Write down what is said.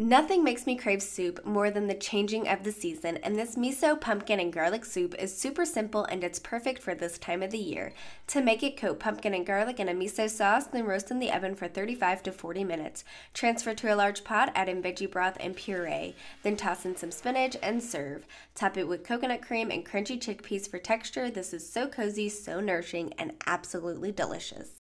Nothing makes me crave soup more than the changing of the season, and this miso pumpkin and garlic soup is super simple and it's perfect for this time of the year. To make it, coat pumpkin and garlic in a miso sauce, then roast in the oven for 35 to 40 minutes. Transfer to a large pot, add in veggie broth and puree, then toss in some spinach and serve. Top it with coconut cream and crunchy chickpeas for texture. This is so cozy, so nourishing, and absolutely delicious.